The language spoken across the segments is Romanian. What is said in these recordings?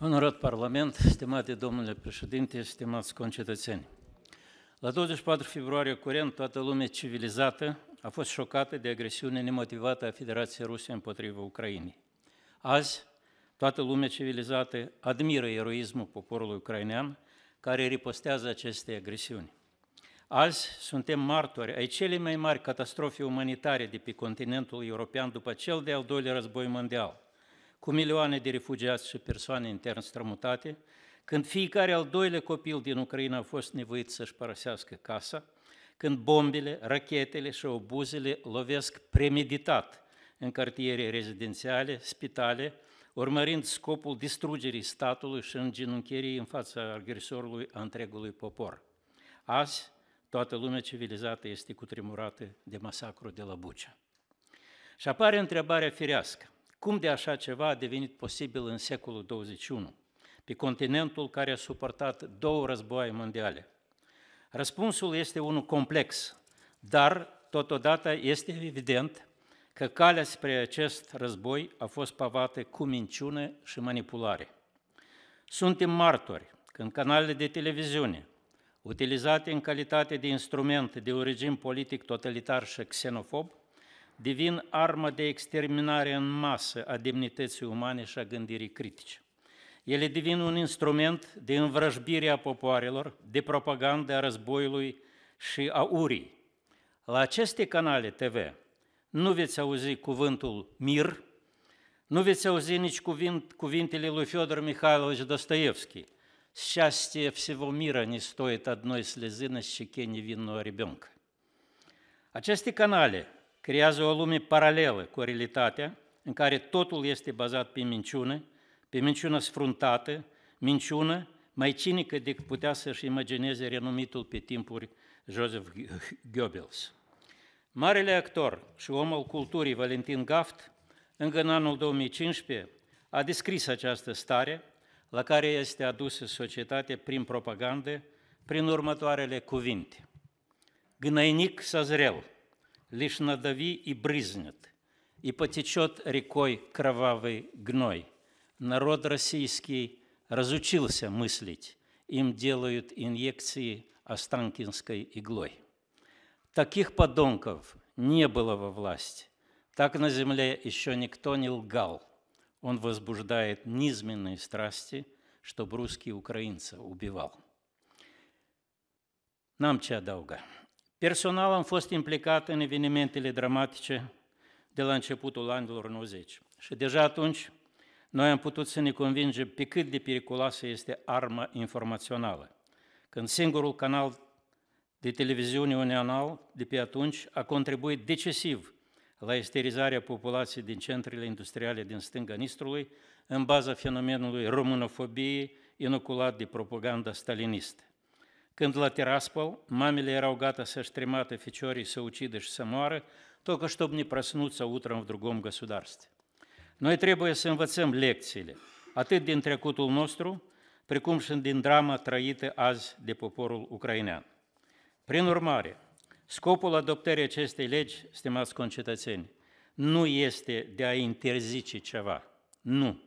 Onorat Parlament, stimate domnule președinte, stimați concetățeni. La 24 februarie curent, toată lumea civilizată a fost șocată de agresiune nemotivată a Federației Ruse împotriva Ucrainei. Azi, toată lumea civilizată admiră eroismul poporului ucrainean care ripostează aceste agresiuni. Azi suntem martori ai cele mai mari catastrofe umanitare de pe continentul european după cel de-al doilea război mondial – cu milioane de refugiați și persoane intern strămutate, când fiecare al doilea copil din Ucraina a fost nevoit să-și părăsească casa, când bombele, rachetele și obuzele lovesc premeditat în cartiere rezidențiale, spitale, urmărind scopul distrugerii statului și îngenuncherii în fața agresorului a întregului popor. Azi, toată lumea civilizată este cutremurată de masacru de la Bucea. Și apare întrebarea firească. Cum de așa ceva a devenit posibil în secolul 21, pe continentul care a suportat două războaie mondiale? Răspunsul este unul complex, dar totodată este evident că calea spre acest război a fost pavată cu minciună și manipulare. Suntem martori când canalele de televiziune, utilizate în calitate de instrument de un regim politic totalitar și xenofob, devin armă de exterminare în masă a demnității umane și a gândirii critice. Ele devin un instrument de învrăjbire a popoarelor, de propagandă a războiului și a urii. La aceste canale TV nu veți auzi cuvântul mir, nu veți auzi nici cuvint, cuvintele lui Fyodor Mikhailovich Dostoevski. Счастье всего мира не стоит одной слезы на щеке невинного ребенка. Aceste canale creează o lume paralelă cu realitatea, în care totul este bazat pe minciună, pe minciună sfruntată, minciună mai cinică decât putea să-și imagineze renumitul pe timpuri Joseph Goebbels. Marele actor și om al culturii Valentin Gaft, încă în anul 2015, a descris această stare la care este adusă societatea prin propagandă, prin următoarele cuvinte. Gnainic să zrel, лишь надави и брызнет, и потечет рекой кровавый гной. Народ российский разучился мыслить, им делают инъекции Останкинской иглой. Таких подонков не было во власти. Так на земле еще никто не лгал. Он возбуждает низменные страсти, чтобы русский украинца убивал. Нам чья долга? Personal am fost implicat în evenimentele dramatice de la începutul anilor 90 și deja atunci noi am putut să ne convingem pe cât de periculoasă este arma informațională, când singurul canal de televiziune unional de pe atunci a contribuit decisiv la esterizarea populației din centrele industriale din stânga Nistrului în baza fenomenului românofobiei inoculat de propaganda stalinistă. Când la Tiraspol mamele erau gata să-și trimată ficiorii să ucidă și să moară, только чтобы не проснуться утром в другом государстве. Noi trebuie să învățăm lecțiile, atât din trecutul nostru, precum și din drama trăită azi de poporul ucrainean. Prin urmare, scopul adoptării acestei legi, stimați concetățeni, nu este de a interzice ceva. Nu.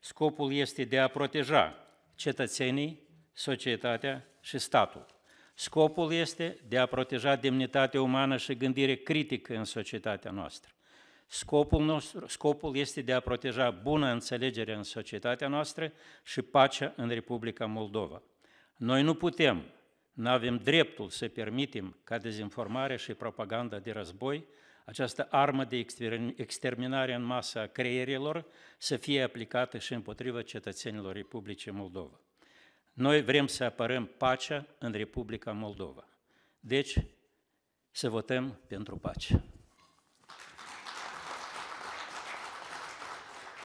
Scopul este de a proteja cetățenii, societatea și statul. Scopul este de a proteja demnitatea umană și gândire critică în societatea noastră. Scopul, nostru, scopul este de a proteja bună înțelegere în societatea noastră și pacea în Republica Moldova. Noi nu putem, nu avem dreptul să permitem ca dezinformarea și propaganda de război, această armă de exterminare în masă a creierilor, să fie aplicată și împotriva cetățenilor Republicii Moldova. Noi vrem să apărăm pacea în Republica Moldova. Deci, să votăm pentru pace.